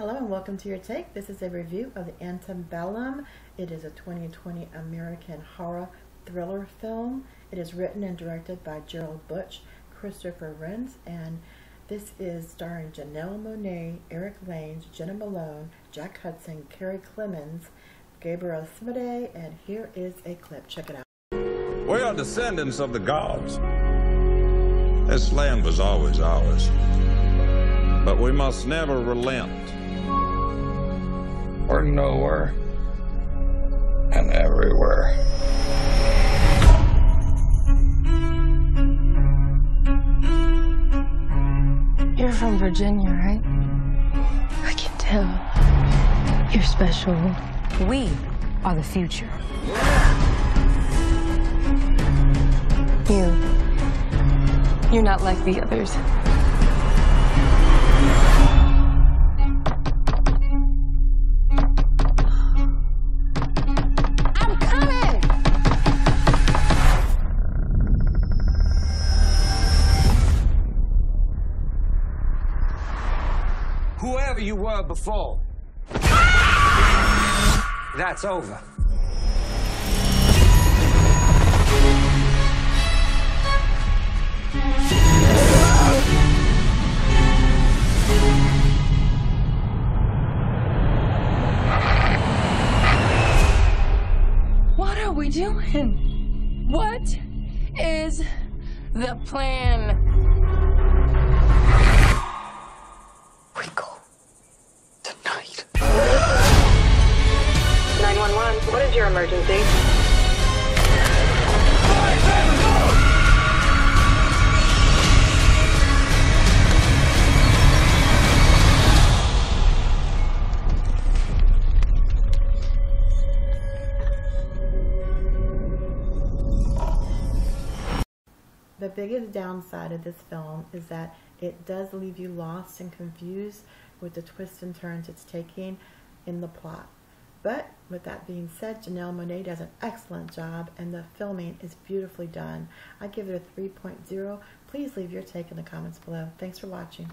Hello and welcome to your take. This is a review of the Antebellum. It is a 2020 American horror thriller film. It is written and directed by Gerald Bush, Christopher Renz, and this is starring Janelle Monáe, Eric Lange, Jena Malone, Jack Huston, Kerry Clemons, Gabriel Smide, and here is a clip. Check it out. We are descendants of the gods. This land was always ours. But we must never relent. We're nowhere and everywhere. You're from Virginia, right? I can tell. You're special. We are the future. You. You're not like the others. Whoever you were before, that's over. What are we doing? What is the plan? What is your emergency? The biggest downside of this film is that it does leave you lost and confused with the twists and turns it's taking in the plot. But with that being said, Janelle Monáe does an excellent job and the filming is beautifully done. I give it a 3.0. Please leave your take in the comments below. Thanks for watching.